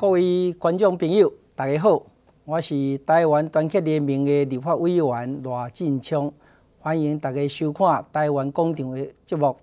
各位观众朋友，大家好，我是台湾团结联盟的立法委员罗进昌，欢迎大家收看台湾公场的节目。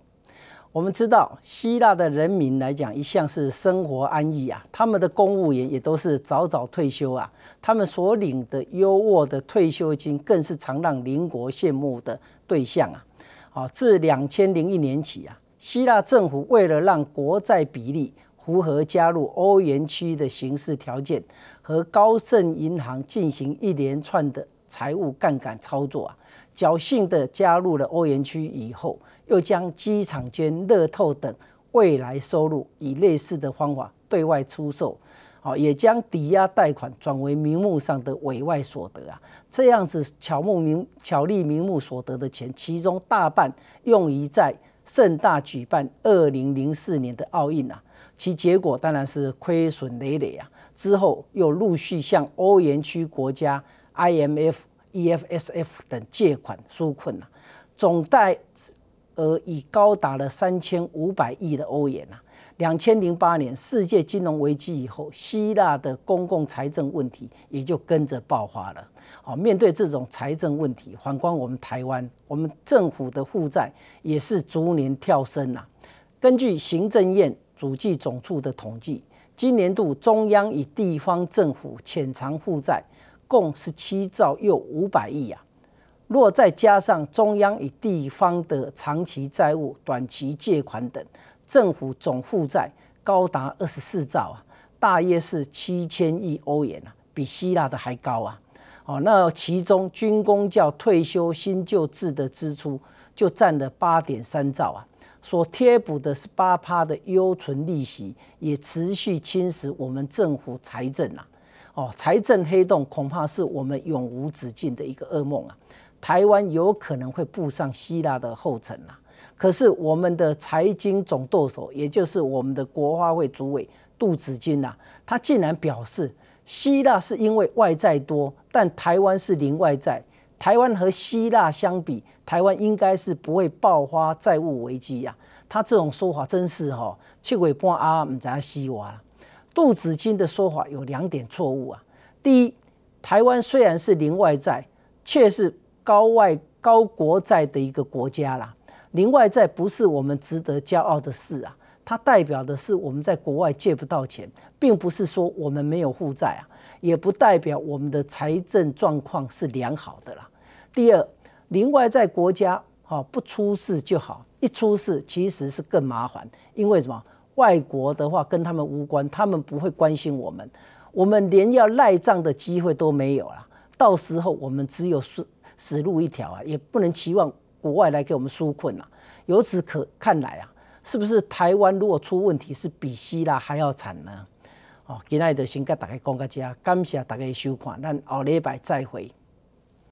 我们知道，希腊的人民来讲，一向是生活安逸啊，他们的公务员也都是早早退休啊，他们所领的优渥的退休金，更是常让邻国羡慕的对象啊。好，自两千零一年起啊，希腊政府为了让国债比例符合加入欧元区的形式条件，和高盛银行进行一连串的财务杠杆操作啊，侥幸的加入了欧元区以后。又将机场间、乐透等未来收入以类似的方法对外出售，好，也将抵押贷款转为名目上的委外所得啊，这样子巧目名巧立名目所得的钱，其中大半用于在盛大举办二零零四年的奥运啊，其结果当然是亏损累累啊。之后又陆续向欧元区国家 IMF、EFSF 等借款纾困啊，总贷。额已高达了三千五百亿的欧元啊！两千零八年世界金融危机以后，希腊的公共财政问题也就跟着爆发了。好，面对这种财政问题，反观我们台湾，我们政府的负债也是逐年跳升呐。根据行政院主计总处的统计，今年度中央与地方政府潜藏负债共十七兆又五百亿啊！若再加上中央与地方的长期债务、短期借款等，政府总负债高达二十四兆啊，大约是七千亿欧元啊，比希腊的还高啊！哦，那其中军工教退休新旧制的支出就占了八点三兆啊，所贴补的是八趴的优存利息，也持续侵蚀我们政府财政啊！哦，财政黑洞恐怕是我们永无止境的一个噩梦啊！台湾有可能会步上希腊的后尘呐，可是我们的财经总舵手，也就是我们的国发会主委杜子金呐，他竟然表示，希腊是因为外债多，但台湾是零外债，台湾和希腊相比，台湾应该是不会爆发债务危机呀。他这种说法真是哈，七鬼半阿唔知西瓦。杜子金的说法有两点错误啊，第一，台湾虽然是零外债，却是高外高国债的一个国家啦，零外债不是我们值得骄傲的事啊，它代表的是我们在国外借不到钱，并不是说我们没有负债啊，也不代表我们的财政状况是良好的啦。第二，零外债国家哈不出事就好，一出事其实是更麻烦，因为什么？外国的话跟他们无关，他们不会关心我们，我们连要赖账的机会都没有了，到时候我们只有是。死路一条啊，也不能期望国外来给我们纾困啊。由此可看来啊，是不是台湾如果出问题，是比希腊还要惨呢？哦，今天就先跟大家讲到这，感谢大家的收看，咱下礼拜再会。